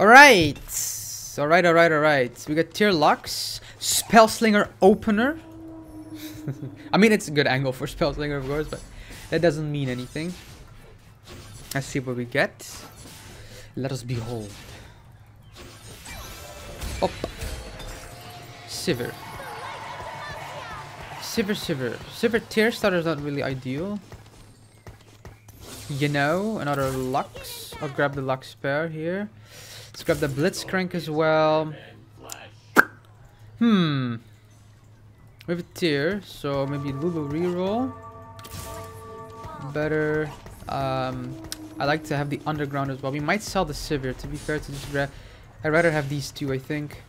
Alright. Alright, alright, alright. We got Tier Lux, Spellslinger Opener. I mean, it's a good angle for Spellslinger, of course, but that doesn't mean anything. Let's see what we get. Let us behold. Op. Sivir. Sivir, Sivir. Sivir tier starter is not really ideal. You know, another Lux. I'll grab the Lux spare here. Let's grab the Blitzcrank as well. Hmm. We have a tier, so maybe Lulu reroll. Better. Um, I like to have the underground as well. We might sell the Sivir, to be fair. To just I'd rather have these two, I think.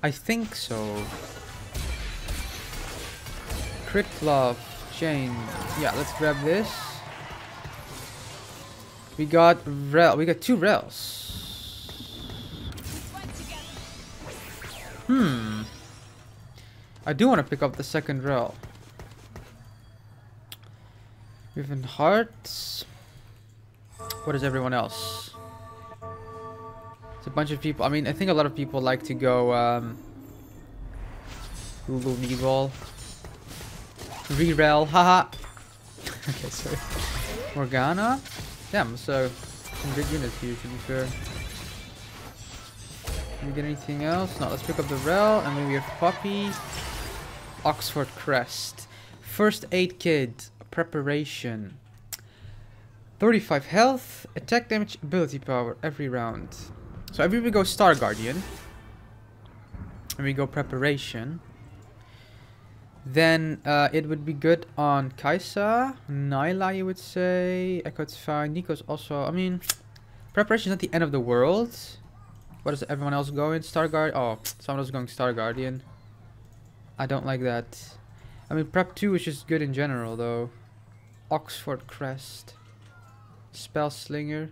I think so. Crit Love, Chain. Yeah, let's grab this. We got Rell. We got two Rells. Hmm. I do want to pick up the second Rell. Riven Hearts. What is everyone else? It's a bunch of people. I mean, I think a lot of people like to go um, Lulu Meatball. Rerel, haha. okay, sorry. Morgana? Damn, so some good units here to be fair. Can we get anything else? No, let's pick up the Rell and then we have Poppy. Oxford Crest. First aid kit preparation. 35 health, attack damage, ability power every round. So every we go Star Guardian, and we go preparation, then uh, it would be good on Kai'Sa, Nilah you would say, Ekko's fine, Neeko's also, I mean, preparation is not the end of the world. What is everyone else going? Star Guard? Oh, someone else going Star Guardian. I don't like that. I mean, prep 2 is just good in general though. Ox Force Crest. Spell Slinger.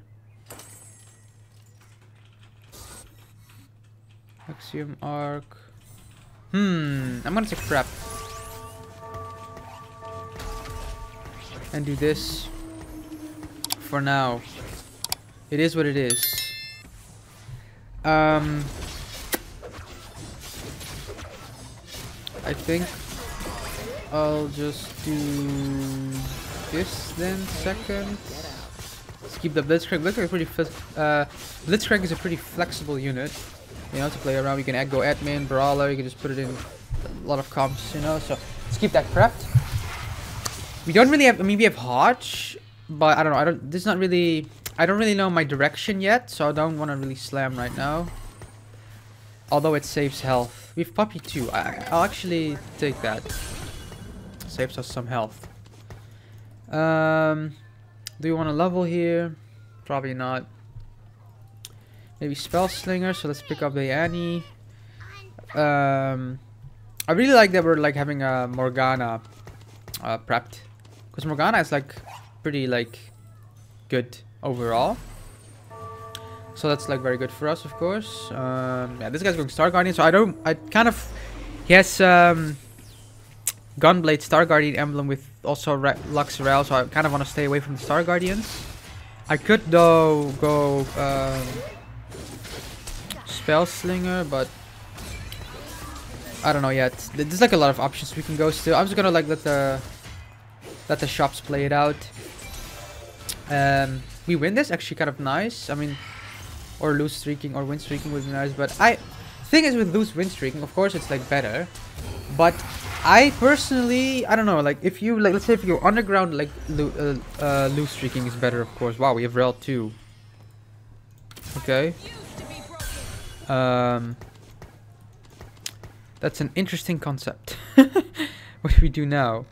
Axiom Arc. Hmm, I'm gonna take prep. And do this for now. It is what it is. Um, I think I'll just do this then second. Let's keep the Blitzcrank. Blitzcrank is pretty uh, is a pretty flexible unit. You know, to play around. You can go admin, brawler. You can just put it in a lot of comps. You know, so let's keep that prepped. We don't really have. I mean, we have Hodge, but I don't know. I don't. This is not really. I don't really know my direction yet, so I don't want to really slam right now. Although it saves health. We have Poppy too. I, I'll actually take that. Saves us some health. Um, do you want to level here? Probably not. Maybe Spell Slinger, so let's pick up the Annie. Um, I really like that we're like having a Morgana uh, prepped. Because Morgana is like pretty like good overall. So that's like very good for us, of course. Um, yeah, this guy's going Star Guardian, so I don't, I kind of, he has um, Gunblade Star Guardian emblem with also Re so I kind of want to stay away from the Star Guardians. I could though go um, Spell Slinger, but I don't know yet. There's like a lot of options we can go still. I'm just gonna like let the let the shops play it out. Um, we win this actually kind of nice. I mean, or lose streaking or win streaking would be nice, but I thing is with lose win streaking, of course it's like better, but I personally, I don't know, like if you, like let's say if you're underground, like lo uh, uh, loose streaking is better, of course. Wow, we have Rell too. Okay. Um, that's an interesting concept. what do we do now?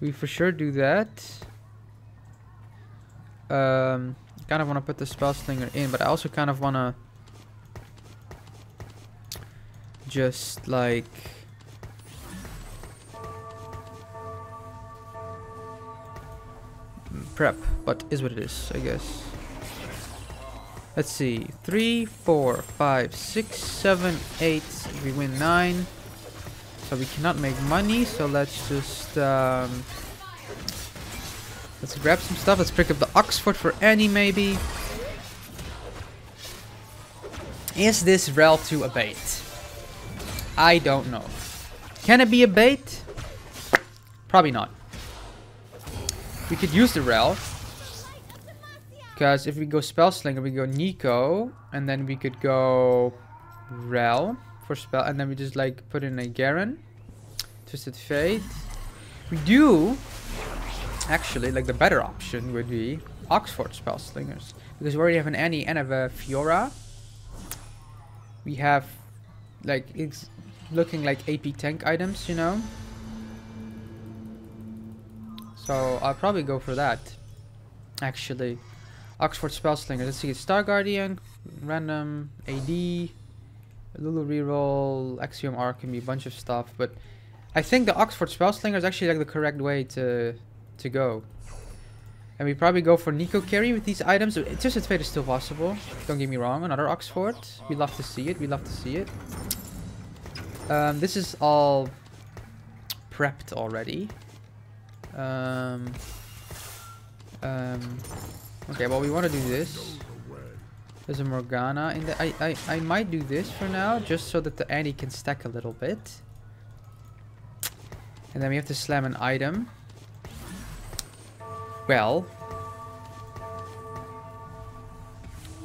We for sure do that. Um, kind of want to put the spell slinger in, but I also kind of want to just like prep, but is what it is, I guess. Let's see. Three, four, five, six, seven, eight. We win nine. So we cannot make money, so let's just um, Let's grab some stuff. Let's pick up the Ox Force for Annie, maybe. Is this Rell to a bait? I don't know. Can it be a bait? Probably not. We could use the Rell. Because if we go Spell Slinger, we go Neeko. And then we could go Rell for spell. And then we just like put in a Garen. Twisted Fate. We do actually like the better option would be Ox Force Spell Slingers. Because we already have an Annie and have a Fiora. We have like it's looking like AP tank items, you know. So I'll probably go for that. Actually. Ox Force Spellslinger. Let's see. Star Guardian, random, AD, Lulu reroll, Axiom Arc can be a bunch of stuff. But I think the Ox Force Spellslinger is actually like the correct way to to go. And we probably go for Neeko carry with these items. Twisted Fate is still possible. Don't get me wrong. Another Ox Force. We love to see it. We love to see it. Um, this is all prepped already. Um, um, okay, well, we want to do this. There's a Morgana in the... I, I, I might do this for now, just so that the Annie can stack a little bit. And then we have to slam an item. Well...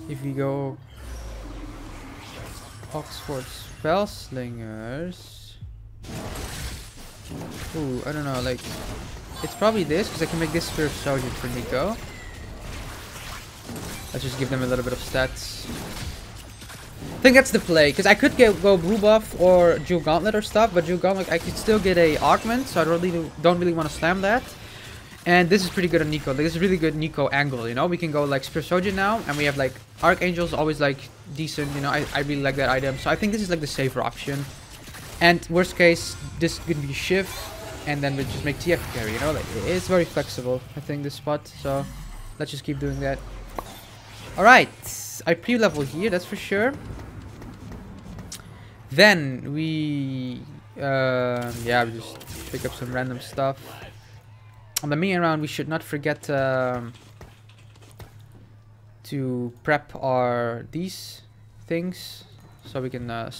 If we go... Ox Force Spellslingers... Ooh, I don't know, like... It's probably this, because I can make this Spear of Shojin for Neeko. Let's just give them a little bit of stats. I think that's the play, because I could get, go Blue Buff or Jewel Gauntlet or stuff, but Jewel Gauntlet, I could still get a Augment, so I really don't really want to slam that. And this is pretty good on. Like, this is really good Neeko angle, you know? We can go, like, Spear of Shojin now, and we have, like, Archangel's always, like, decent, you know? I, I really like that item. So I think this is, like, the safer option. And worst case, this could be Shift, and then we just make TF carry, you know, like it's very flexible, I think, this spot, so let's just keep doing that. Alright, I pre-level here, that's for sure. Then we, uh, yeah, we just pick up some random stuff. On the main round, we should not forget um, to prep our these things, so we can, uh,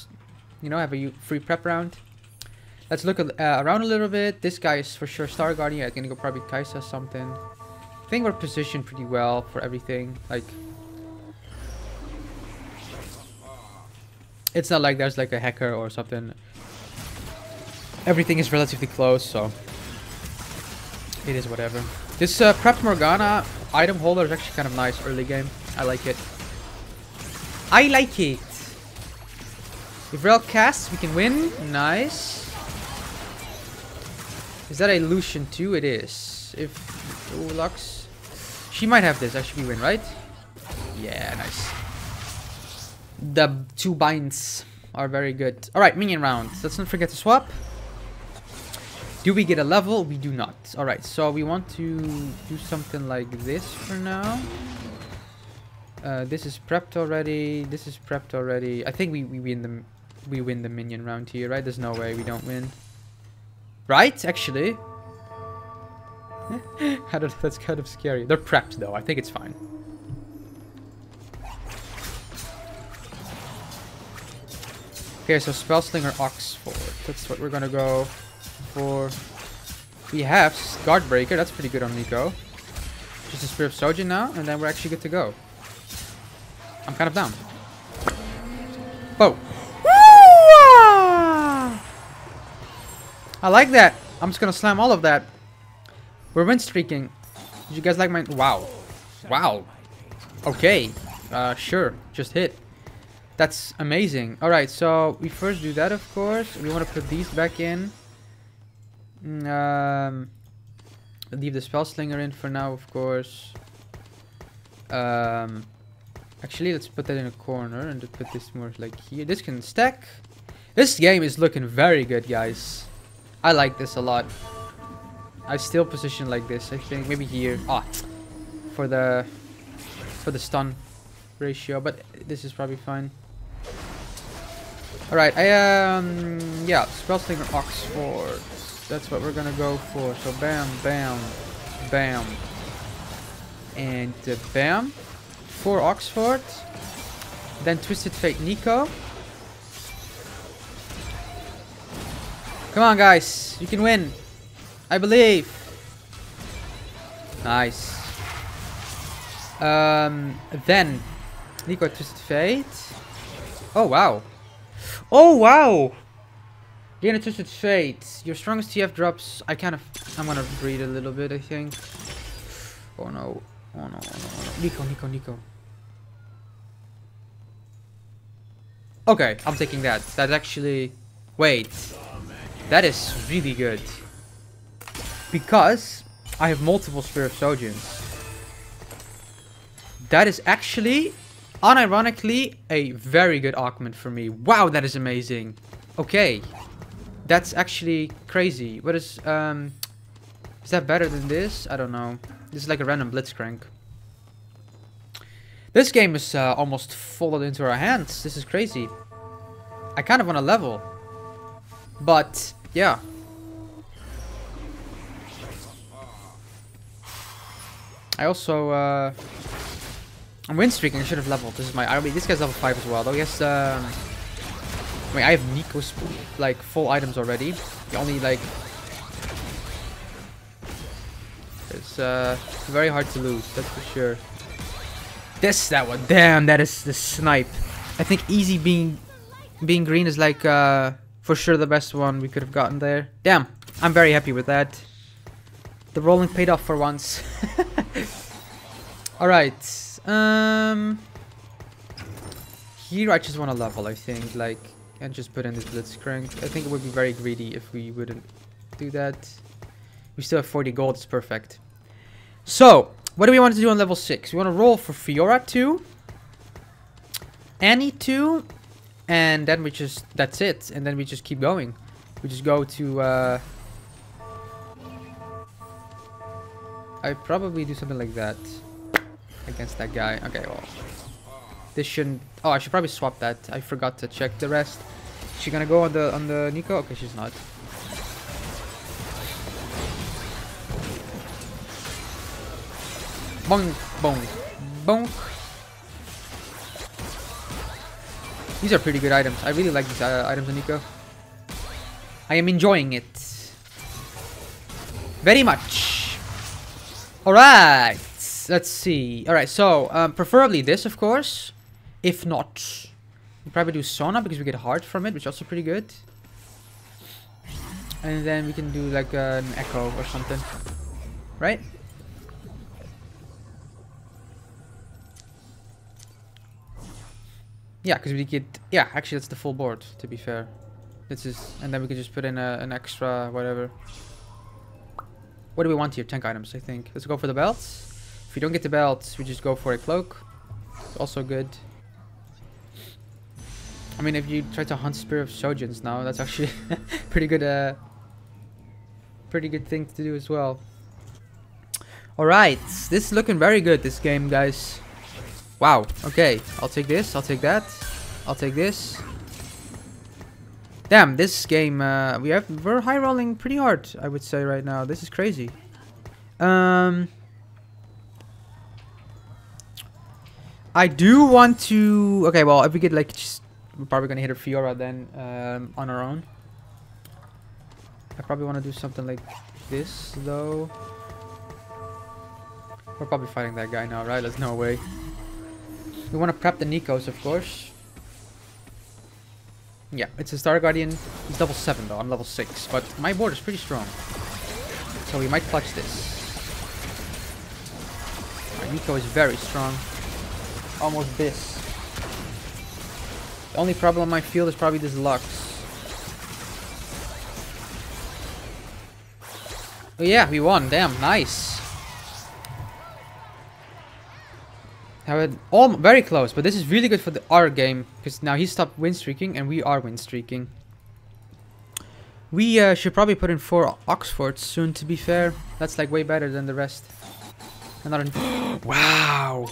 you know, have a free prep round. Let's look uh, around a little bit. This guy is for sure Star Guardian. I'm gonna go probably Kai'Sa something. I think we're positioned pretty well for everything. Like, it's not like there's like a hacker or something. Everything is relatively close, so it is whatever. This uh, Prep Morgana item holder is actually kind of nice early game. I like it. I like it. If Rell casts, we can win. Nice. Is that a Lucian too? It is. If oh, Lux, she might have this. Actually, we win, right? Yeah, nice. The two binds are very good. All right, minion round. Let's not forget to swap. Do we get a level? We do not. All right, so we want to do something like this for now. Uh, this is prepped already. This is prepped already. I think we, we win the we win the minion round here, right? There's no way we don't win. Right, actually. That's kind of scary. They're prepped, though. I think it's fine. Okay, so Spellslinger Ox Force. That's what we're gonna go for. We have Guardbreaker. That's pretty good on Neeko. Just a Spear of Shojin now, and then we're actually good to go. I'm kind of down. Whoa. I like that. I'm just gonna slam all of that. We're win streaking. Did you guys like my... Wow. Wow. Okay. Uh, sure. Just hit. That's amazing. Alright, so we first do that, of course. We want to put these back in. Mm, um, leave the spell slinger in for now, of course. Um, actually, let's put that in a corner and put this more like here. This can stack. This game is looking very good, guys. I like this a lot. I still position like this, I think. Maybe here. Ah, for the for the stun ratio, but this is probably fine. Alright, I um yeah, Spellslinger Ox Force. That's what we're gonna go for. So bam, bam, bam, And uh, bam. For Ox Force. Then Twisted Fate Neeko. Come on, guys. You can win. I believe. Nice. Um, then Neeko Twisted Fate. Oh, wow. Oh, wow. Gain a Twisted Fate. Your strongest TF drops. I kind of. I'm gonna breathe a little bit, I think. Oh no. Oh no, oh no, oh no. Neeko, Neeko, Neeko. Okay, I'm taking that. That's actually... Wait. That is really good. Because I have multiple Spear of Shojins. That is actually, unironically, a very good augment for me. Wow, that is amazing. Okay. That's actually crazy. What is, um... Is that better than this? I don't know. This is like a random Blitzcrank. This game is uh, almost folded into our hands. This is crazy. I kind of want to level. But, yeah. I also, uh... I'm win streaking. I should have leveled. This is my... I mean, this guy's level 5 as well. Though, yes, um... I mean, I have Neeko's, like, full items already. The only, like... It's, uh... Very hard to lose, that's for sure. This, that one. Damn, that is the snipe. I think easy being being green is like uh, for sure the best one we could have gotten there. Damn, I'm very happy with that. The rolling paid off for once. Alright. Um, here I just want to level, I think. Like, and just put in this Blitzcrank. I think it would be very greedy if we wouldn't do that. We still have 40 gold, it's perfect. So, what do we want to do on level 6? We want to roll for Fiora 2. Annie 2. And then we just, that's it. And then we just keep going. We just go to, uh... I probably do something like that. Against that guy. Okay, well. This shouldn't... Oh, I should probably swap that. I forgot to check the rest. Is she gonna go on the on the Neeko? Okay, she's not. Bonk, bonk, bonk. These are pretty good items. I really like these uh, items on Neeko. I am enjoying it. Very much. Alright. Let's see. Alright, so, um, preferably this, of course. If not, we'll probably do Sona because we get heart from it, which is also pretty good. And then we can do like an Ekko or something. Right? Yeah, because we get... Yeah, actually that's the full board, to be fair. This is... And then we can just put in a, an extra whatever. What do we want here? Tank items, I think. Let's go for the belts. If we don't get the belts, we just go for a cloak. It's also good. I mean, if you try to hunt Spear of Shojins now, that's actually pretty good, uh... Pretty good thing to do as well. Alright, this is looking very good, this game, guys. Wow, okay. I'll take this, I'll take that. I'll take this. Damn, this game, uh, we have, we're high rolling pretty hard, I would say right now. This is crazy. Um, I do want to, okay, well, if we get like, just, we're probably gonna hit a Fiora then, um, on our own. I probably want to do something like this, though. We're probably fighting that guy now, right? There's no way. We want to prep the Neekos, of course. Yeah, it's a Star Guardian. He's level 7 though, I'm level 6. But my board is pretty strong. So we might clutch this. My Neeko is very strong. Almost this. The only problem on my field is probably this Lux. Oh yeah, we won. Damn, nice. Have it all very close, but this is really good for the our game because now he stopped win streaking and we are win streaking. We uh, should probably put in four Ox Forces soon. To be fair, that's like way better than the rest. Another. wow.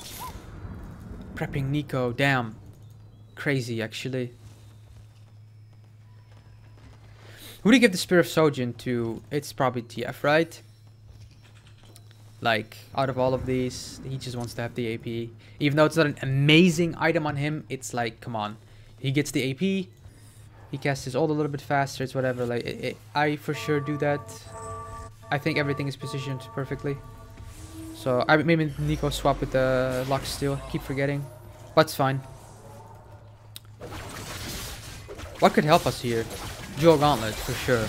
Prepping Neeko, damn, crazy actually. Who do you give the Spear of Shojin to? It's probably TF, right? Like, out of all of these, he just wants to have the AP. Even though it's not an amazing item on him, it's like, come on. He gets the AP, he casts his ult a little bit faster, it's whatever. Like, it, it, I for sure do that. I think everything is positioned perfectly. So, I maybe Neeko swap with the Lux still. Keep forgetting. But it's fine. What could help us here? Dual Gauntlet, for sure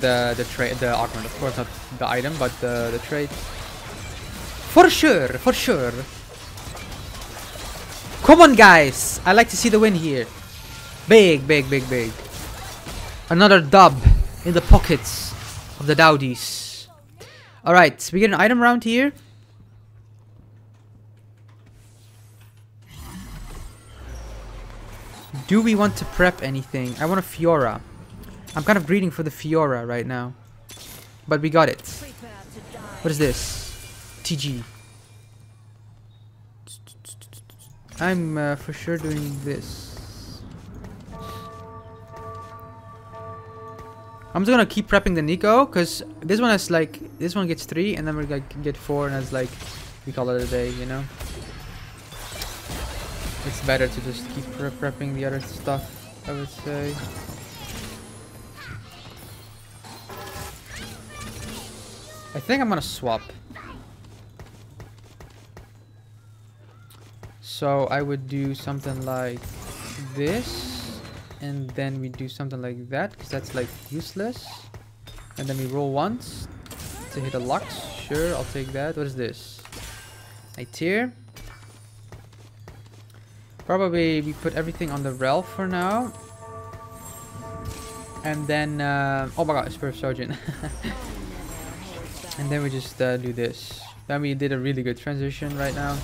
the the trade the augment of course not the item but the the trade for sure for sure come on guys i like to see the win here big big big big another dub in the pockets of the dowdies all right so we get an item round here do we want to prep anything i want a fiora I'm kind of greeting for the Fiora right now. But we got it. What is this? TG. I'm uh, for sure doing this. I'm just gonna keep prepping the Neeko because this one has like this one gets three and then we're gonna get four and it's like we call it a day, you know. It's better to just keep pre prepping the other stuff, I would say. I think I'm gonna swap. So I would do something like this. And then we do something like that. Because that's like useless. And then we roll once. To hit a Lux. Sure, I'll take that. What is this? A tier. Probably we put everything on the Ralph for now. And then... Uh, oh my god, Spear of Shojin. And then we just uh, do this. Then we did a really good transition right now.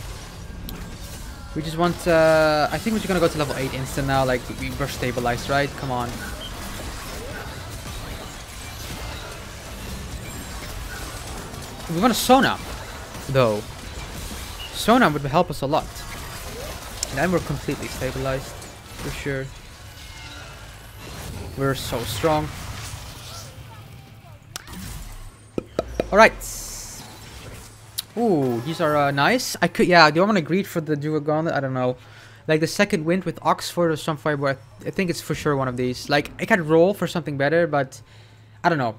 We just want, uh, I think we're just gonna go to level 8 instant now, like we brush stabilized, right? Come on. We want a Sona, though. Sona would help us a lot. And then we're completely stabilized, for sure. We're so strong. Alright. Ooh, these are uh, nice. I could, yeah, do I want to greet for the Dual Gauntlet? I don't know. Like the second wind with Ox Force or some fiber, I think it's for sure one of these. Like, I could roll for something better, but I don't know.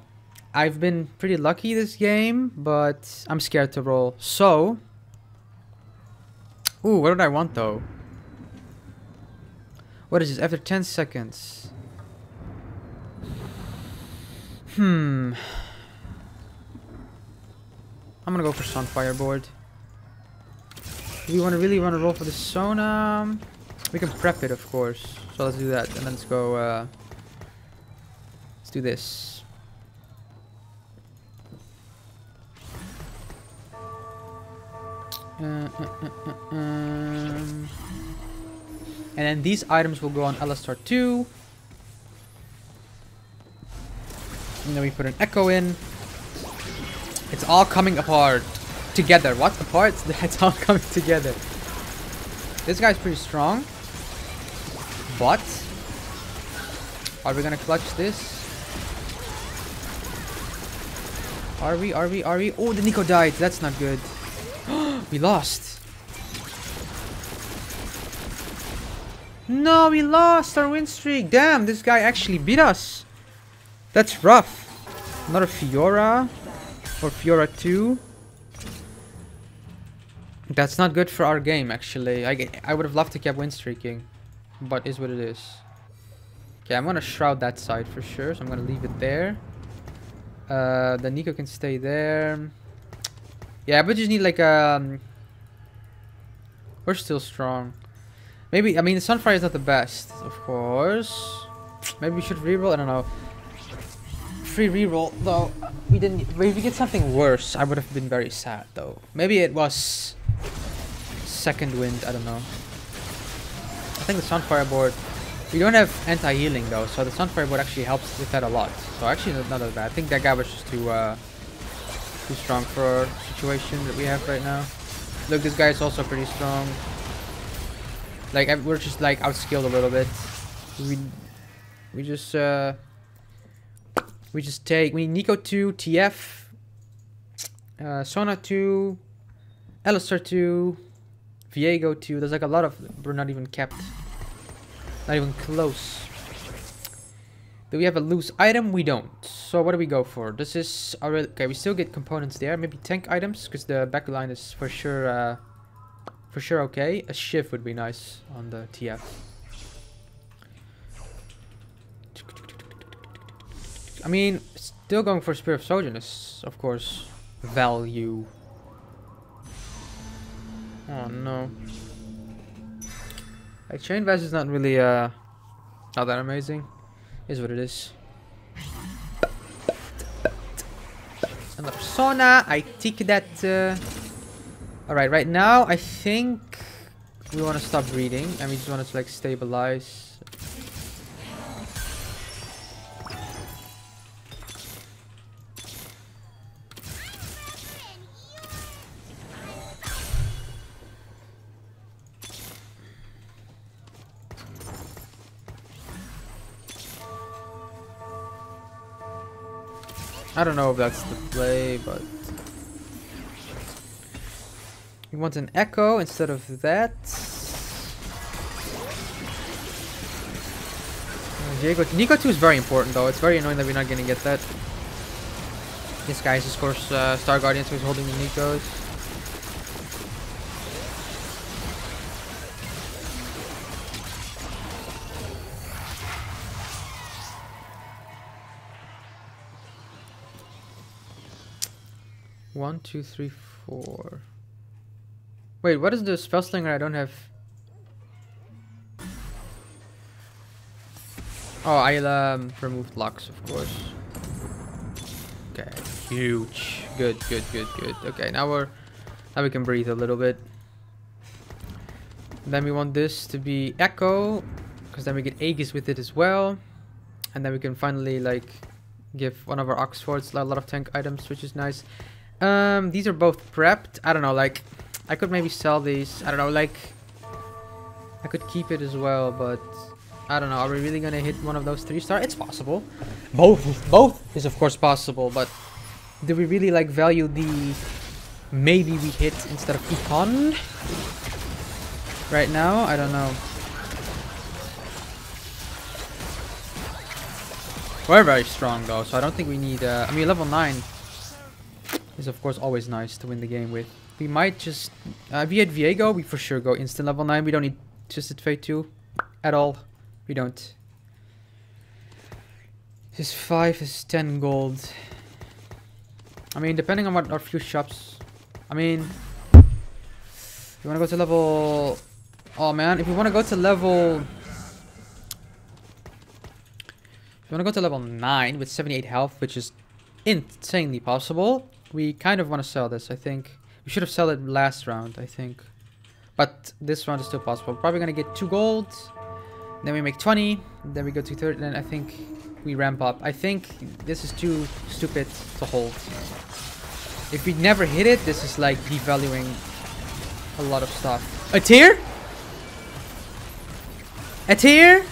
I've been pretty lucky this game, but I'm scared to roll. So, ooh, what did I want though? What is this? After 10 seconds. Hmm. I'm gonna go for Sunfire board. Do we want to really want to roll for the Sona? We can prep it, of course. So let's do that, and then let's go. Uh, let's do this. Uh, uh, uh, um. and then these items will go on Alistar 2. And then we put an Ekko in. It's all coming apart together. What apart? It's all coming together. This guy's pretty strong. But are we gonna clutch this? Are we? Are we? Are we? Oh, the Neeko died. That's not good. we lost. No, we lost our win streak. Damn, this guy actually beat us. That's rough. Another Fiora. Or Fiora 2. That's not good for our game, actually. I, I would have loved to keep win streaking. But is what it is. Okay, I'm gonna shroud that side for sure. So I'm gonna leave it there. Uh, the Neeko can stay there. Yeah, but just need like um. We're still strong. Maybe I mean the Sunfire is not the best, of course. Maybe we should reroll. I don't know free reroll, though. We didn't. If we get something worse, I would have been very sad, though. Maybe it was second wind. I don't know. I think the Sunfire board. We don't have anti-healing though, so the Sunfire board actually helps with that a lot. So actually, not that bad. I think that guy was just too uh, too strong for our situation that we have right now. Look, this guy is also pretty strong. Like we're just like outskilled a little bit. We we just uh we just take, we need Neeko 2, TF. uh, Sona 2, Alistar 2, Viego 2. There's like a lot of we're not even kept. Not even close. Do we have a loose item? We don't. So what do we go for? This is already okay. We still get components there. Maybe tank items because the back line is for sure, uh, for sure okay. A shift would be nice on the TF. I mean, still going for Spear of Shojins, of course, value. Oh no. Like Chain Vest is not really uh not that amazing. Is what it is. Another Sona. I take that. Uh... Alright, right now I think we want to stop breeding and we just want to like stabilize. I don't know if that's the play, but... We want an Ekko instead of that. Uh, Viego, Neeko 2 is very important though. It's very annoying that we're not to get that. This guy's of course uh, Star Guardian, so he's holding the Neekos. One, two, three, four. Wait, what is the spell slinger I don't have? Oh, I um, removed Lux, of course. Okay, huge. Good, good, good, good. Okay, now we're now we can breathe a little bit. Then we want this to be Ekko, because then we get Aegis with it as well, and then we can finally like give one of our Ox Forces a lot of tank items, which is nice. Um, these are both prepped. I don't know, like, I could maybe sell these. I don't know, like, I could keep it as well, but I don't know. Are we really gonna hit one of those three star? It's possible. Both, both is of course possible, but do we really like value the maybe we hit instead of econ? Right now, I don't know. We're very strong though, so I don't think we need. Uh, I mean, level nine is of course always nice to win the game with. We might just... Uh, we had Viego, we for sure go instant level 9. We don't need Twisted Fate 2 at all. We don't. This 5 is 10 gold. I mean, depending on what our few shops... I mean... You want to go to level... Oh man, if you want to go to level... If you want to go to level 9 with 78 health, which is insanely possible, we kind of want to sell this, I think. We should have sold it last round, I think. But this round is still possible. Probably going to get 2 gold. Then we make 20. Then we go to 30. Then I think we ramp up. I think this is too stupid to hold. If we never hit it, this is like devaluing a lot of stuff. A tier? A tier?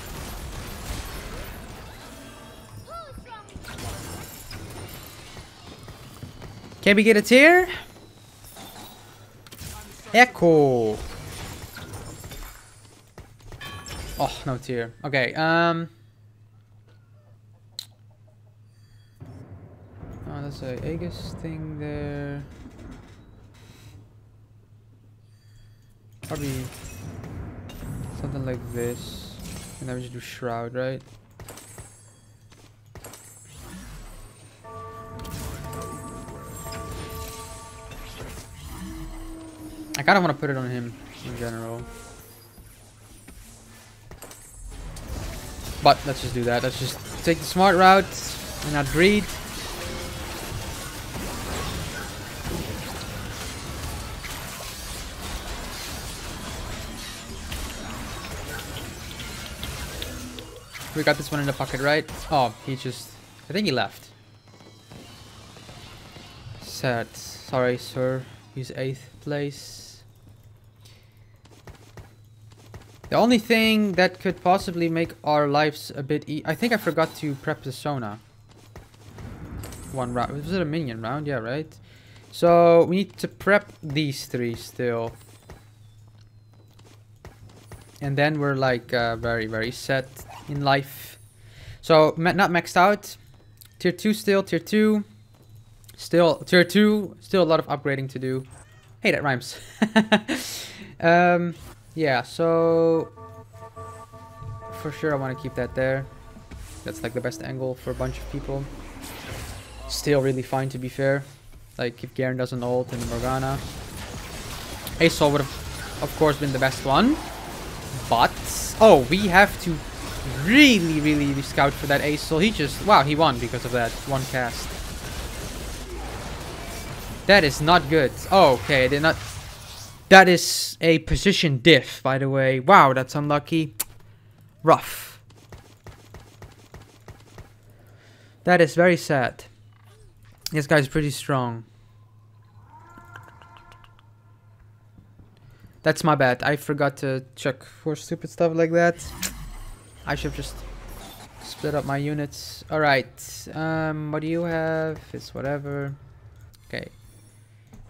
Can we get a tear? Ekko. Oh, no tear. Okay, um... Oh, there's a Aegis thing there. Probably something like this. And then we just do Shroud, right? I kind of want to put it on him in general. But let's just do that. Let's just take the smart route and not greed. We got this one in the pocket, right? Oh, he just... I think he left. Sad. Sorry, sir. He's 8th place. The only thing that could possibly make our lives a bit e I think I forgot to prep the Sona. One round. Was it a minion round? Yeah, right? So we need to prep these three still. And then we're like uh, very, very set in life. So not maxed out. Tier 2 still, tier 2. Still, tier 2, still a lot of upgrading to do. Hey, that rhymes. um, yeah, so... For sure I want to keep that there. That's like the best angle for a bunch of people. Still really fine to be fair. Like if Garen doesn't ult and Morgana. Asol would have of course been the best one. But oh we have to really really scout for that Asol. He just wow he won because of that one cast. That is not good. Oh, okay, they're not that is a position diff, by the way. Wow, that's unlucky. Rough. That is very sad. This guy's pretty strong. That's my bad. I forgot to check for stupid stuff like that. I should just split up my units. Alright. Um, what do you have? It's whatever. Okay.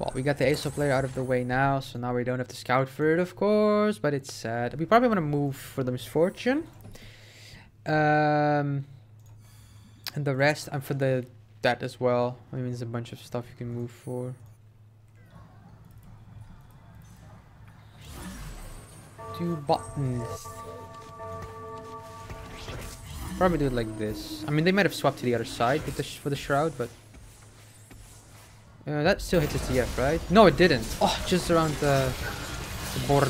Well, we got the Asol player out of the way now, so now we don't have to scout for it, of course, but it's sad. We probably want to move for the Miss Fortune. Um, and the rest, and for the that as well. I mean, there's a bunch of stuff you can move for. Two buttons. Probably do it like this. I mean, they might have swapped to the other side with the for the shroud, but uh, that still hits a TF, right? No, it didn't. Oh, just around the, the border.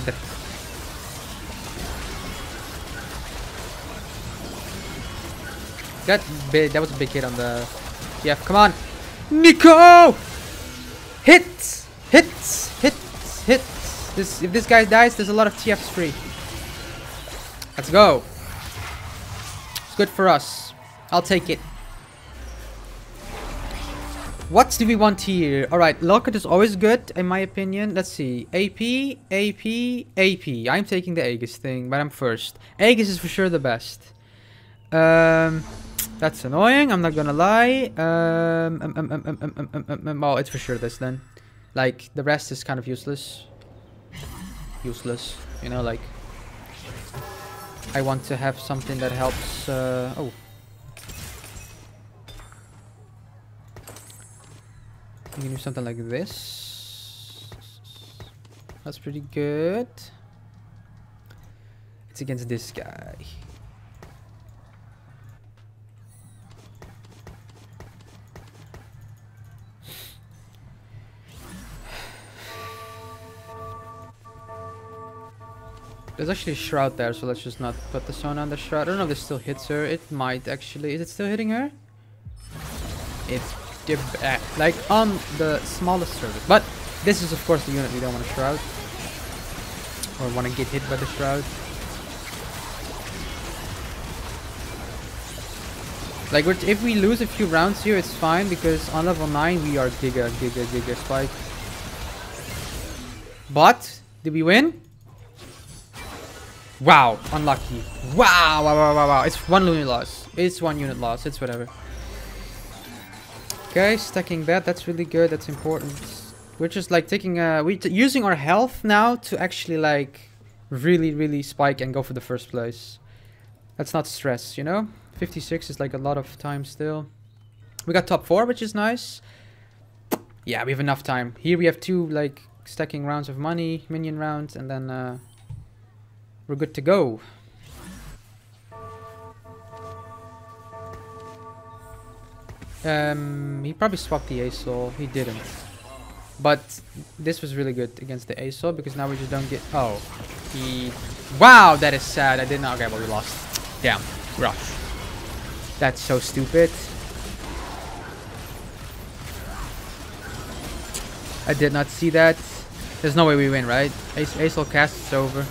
That big, that was a big hit on the yeah, come on. Neeko! Hits! Hits! Hits! Hits! This, if this guy dies, there's a lot of TFs free. Let's go. It's good for us. I'll take it. What do we want here? Alright, Locket is always good, in my opinion. Let's see. AP, AP, AP. I'm taking the Aegis thing, but I'm first. Aegis is for sure the best. Um... That's annoying, I'm not gonna lie. Um, um, um, um, um, um, um, um, well, it's for sure this then. Like, the rest is kind of useless. Useless, you know, like... I want to have something that helps, uh, oh. You can do something like this. That's pretty good. It's against this guy. There's actually a shroud there, so let's just not put the Sona on the shroud. I don't know if this still hits her. It might actually. Is it still hitting her? It's Uh, like on the smallest service. But this is of course the unit we don't want to shroud. Or want to get hit by the shroud. Like, if we lose a few rounds here, it's fine because on level 9 we are Giga, Giga, Giga Spike. But, did we win? Wow, unlucky. Wow, wow, wow, wow, wow. It's one unit loss. It's one unit loss. It's whatever. Okay, stacking that. That's really good. That's important. We're just like taking uh we using our health now to actually like really really spike and go for the first place. That's not stress, you know? 56 is like a lot of time still. We got top 4, which is nice. Yeah, we have enough time. Here we have two like stacking rounds of money, minion rounds, and then uh we're good to go. Um, he probably swapped the Asol. He didn't. But this was really good against the Asol because now we just don't get... Oh. He... Wow, that is sad. I didn't... Okay, well, we lost. Damn. Rough. That's so stupid. I did not see that. There's no way we win, right? Asol cast, it's over.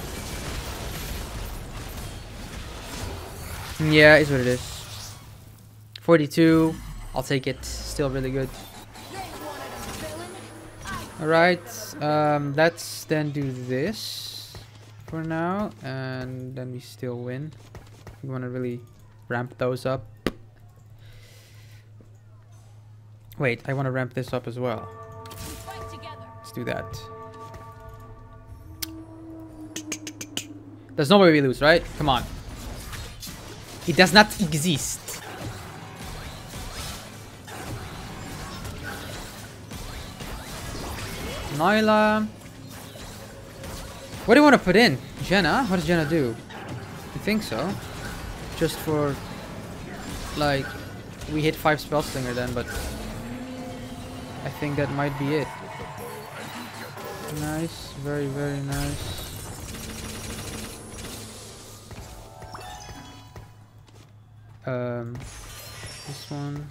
Yeah, is what it is. 42. I'll take it. Still really good. Alright, um, let's then do this for now, and then we still win. We want to really ramp those up. Wait, I want to ramp this up as well. Let's do that. There's no way we lose, right? Come on. He does not exist. Nilah. What do you want to put in? Janna? What does Janna do? I think so? Just for, like, we hit 5 spell slinger then, but I think that might be it. Nice, very, very nice. Um, this one,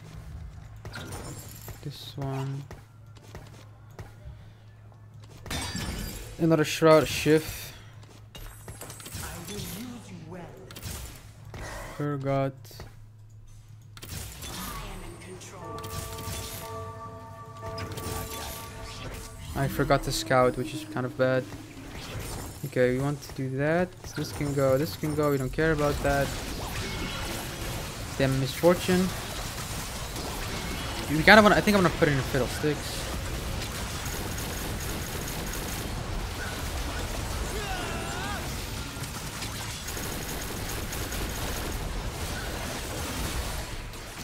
this one. Another shroud shift. Forgot. I forgot to scout, which is kind of bad. Okay, we want to do that. This can go, this can go, we don't care about that. Damn Miss Fortune. We kind of want I think I'm gonna put in Fiddlesticks.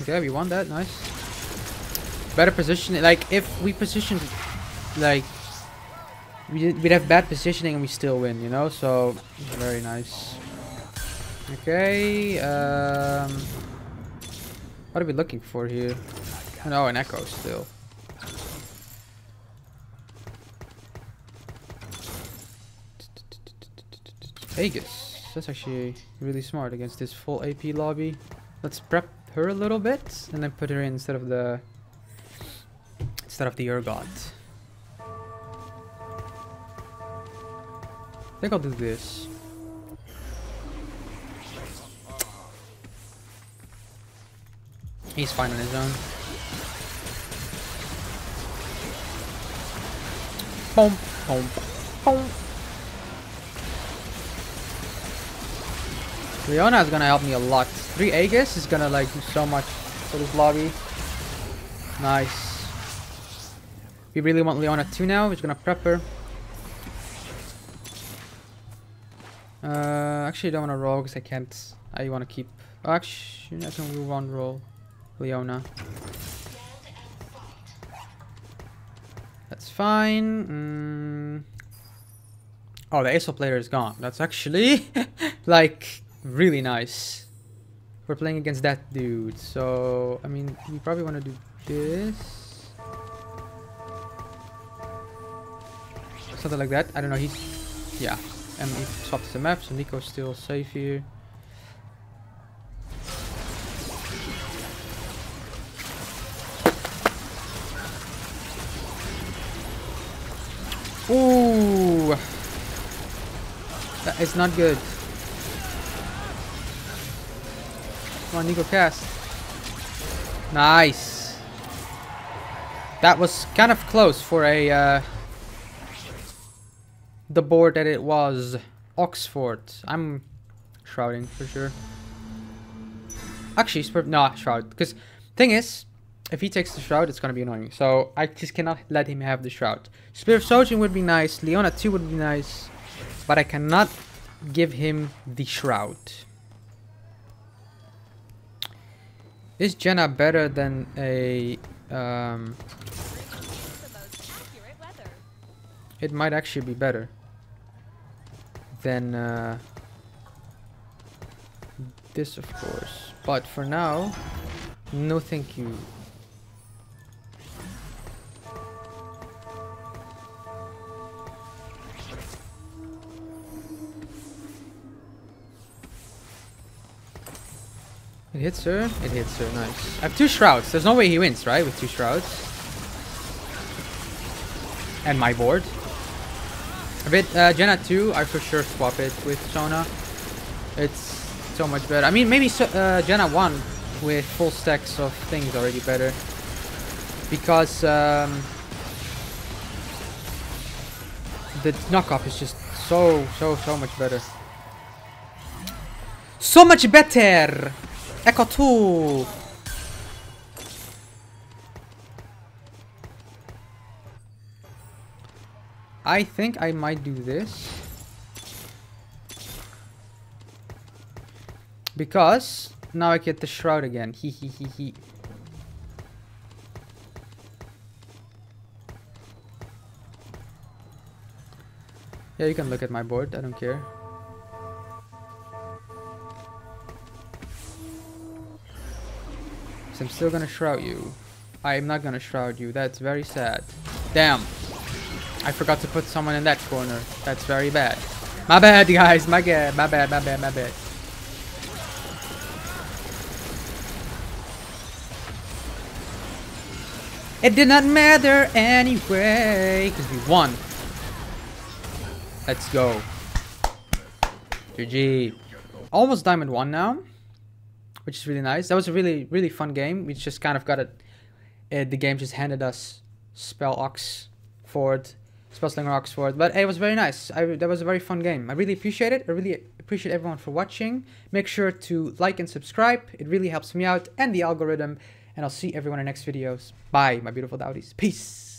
Okay, we won that, nice. Better position, like if we positioned like we'd have bad positioning and we still win, you know? So very nice. Okay, um what are we looking for here? Oh, no, an Ekko still. Aegis. That's actually really smart against this full AP lobby. Let's prep her a little bit and then put her in instead of the instead of the Urgot. I think I'll do this. He's fine on his own. Boom, boom, boom. Leona is gonna help me a lot. Three Aegis is gonna like do so much for this lobby. Nice. We really want Leona too now. We're gonna prep her. Uh, actually, I don't want to roll because I can't. I want to keep. Actually, I can move on roll. Leona. That's fine. Mm. Oh, the Aesop player is gone. That's actually like really nice. We're playing against that dude. So, I mean, we probably want to do this. Something like that. I don't know. He's, yeah. And he swapped the map, so Neeko's still safe here. Ooh. That is not good. Come on, Neeko cast. Nice. That was kind of close for a uh, the board that it was. Ox Force. I'm shrouding for sure. Actually, no shroud. Because thing is, if he takes the shroud, it's gonna be annoying. So I just cannot let him have the shroud. Spear of Shojin would be nice. Leona 2 would be nice. But I cannot give him the shroud. Is Janna better than a... Um, it might actually be better than uh, this, of course. But for now, no thank you. It hits her. It hits her. Nice. I have two shrouds. There's no way he wins, right? With two shrouds. And my board. A bit, uh, Janna 2, I for sure swap it with Sona. It's so much better. I mean, maybe uh, Janna 1 with full stacks of things already better. Because um, the knockoff is just so, so, so much better. So much better! Ekko tu! I think I might do this. Because now I get the shroud again. He he he he. Yeah, you can look at my board. I don't care. So I'm still gonna shroud you. I am not gonna shroud you. That's very sad. Damn. I forgot to put someone in that corner. That's very bad. My bad, guys. My bad. My bad. My bad. My bad. It did not matter anyway, because we won. Let's go. GG. Almost Diamond 1 now which is really nice. That was a really really fun game. We just kind of got it. Uh, the game just handed us Spell Ox Force, Spellslinger Ox Force, but it was very nice. I, that was a very fun game. I really appreciate it. I really appreciate everyone for watching. Make sure to like and subscribe. It really helps me out and the algorithm. And I'll see everyone in the next videos. Bye, my beautiful dauwdies. Peace.